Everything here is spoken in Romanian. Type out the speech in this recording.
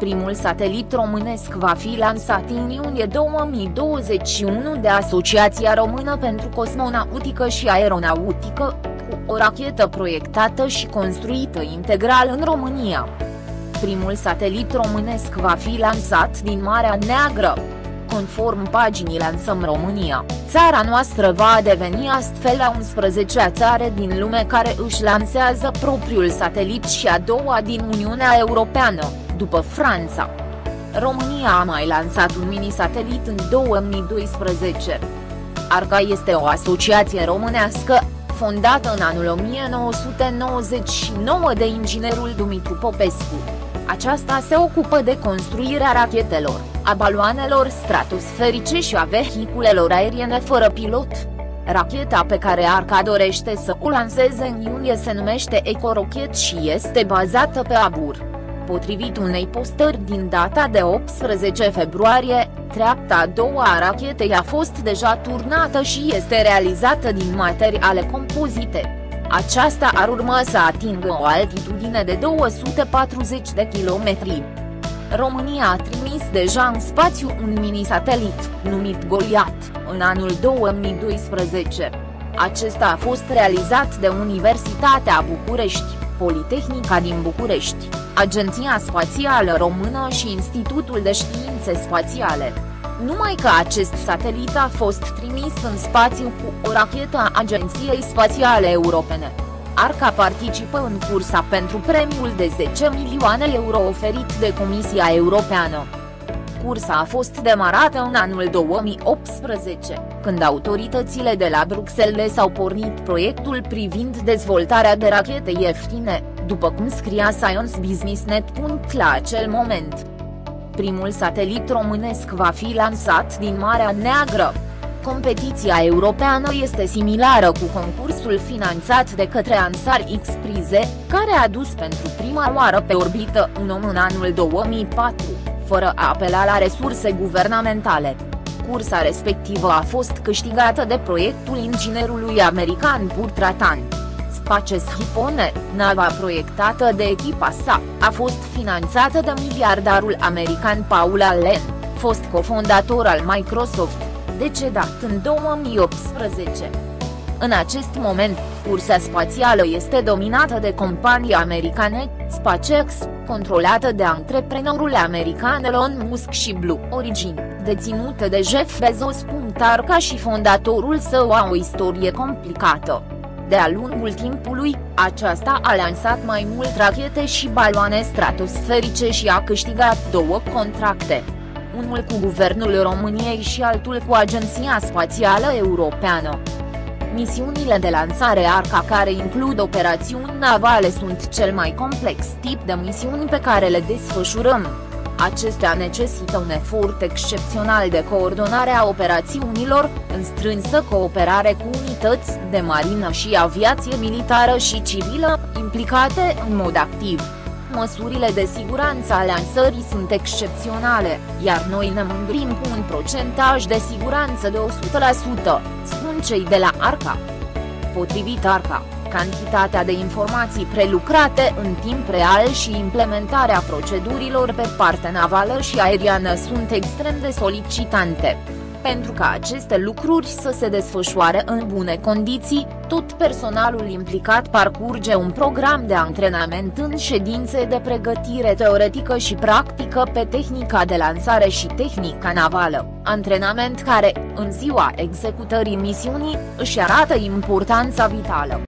Primul satelit românesc va fi lansat în iunie 2021 de Asociația Română pentru Cosmonautică și Aeronautică, cu o rachetă proiectată și construită integral în România. Primul satelit românesc va fi lansat din Marea Neagră. Conform paginii Lansăm România, țara noastră va deveni astfel a 11-a țară din lume care își lansează propriul satelit și a doua din Uniunea Europeană, după Franța. România a mai lansat un mini-satelit în 2012. Arca este o asociație românească, fondată în anul 1999 de inginerul Dumitru Popescu. Aceasta se ocupă de construirea rachetelor, a baloanelor stratosferice și a vehiculelor aeriene fără pilot. Racheta pe care Arca dorește să o lanseze în iunie se numește Ecorocket și este bazată pe abur. Potrivit unei postări din data de 18 februarie, treapta a doua a rachetei a fost deja turnată și este realizată din materiale compozite. Aceasta ar urma să atingă o altitudine de 240 de kilometri. România a trimis deja în spațiu un mini-satelit, numit Goliath, în anul 2012. Acesta a fost realizat de Universitatea București, Politehnica din București, Agenția Spațială Română și Institutul de Științe Spațiale. Numai că acest satelit a fost trimis în spațiu cu o rachetă a Agenției Spațiale Europene. Arca participă în cursa pentru premiul de 10 milioane euro oferit de Comisia Europeană. Cursa a fost demarată în anul 2018, când autoritățile de la Bruxelles au pornit proiectul privind dezvoltarea de rachete ieftine, după cum scria Science Business Net. la acel moment primul satelit românesc va fi lansat din Marea Neagră. Competiția europeană este similară cu concursul finanțat de către Ansar X Prize, care a dus pentru prima oară pe orbită un om în anul 2004, fără a apela la resurse guvernamentale. Cursa respectivă a fost câștigată de proiectul inginerului american Purtratan. Spaces Hipone, nava proiectată de echipa sa, a fost finanțată de miliardarul american Paul Allen, fost cofondator al Microsoft, decedat în 2018. În acest moment, cursa spațială este dominată de companii americane, SpaceX, controlată de antreprenorul american Elon Musk și Blue Origin, deținută de Jeff Bezos. Arca și fondatorul său au o istorie complicată. De-a lungul timpului, aceasta a lansat mai mult rachete și baloane stratosferice și a câștigat două contracte. Unul cu Guvernul României și altul cu Agenția Spațială Europeană. Misiunile de lansare ARCA care includ operațiuni navale sunt cel mai complex tip de misiuni pe care le desfășurăm. Acestea necesită un efort excepțional de coordonare a operațiunilor, în strânsă cooperare cu unități de marină și aviație militară și civilă, implicate în mod activ. Măsurile de siguranță a lansării sunt excepționale, iar noi ne mândrim cu un procentaj de siguranță de 100%, spun cei de la ARCA. Potrivit ARCA, cantitatea de informații prelucrate în timp real și implementarea procedurilor pe partea navală și aeriană sunt extrem de solicitante. Pentru ca aceste lucruri să se desfășoare în bune condiții, tot personalul implicat parcurge un program de antrenament în ședințe de pregătire teoretică și practică pe tehnica de lansare și tehnica navală, antrenament care, în ziua executării misiunii, își arată importanța vitală.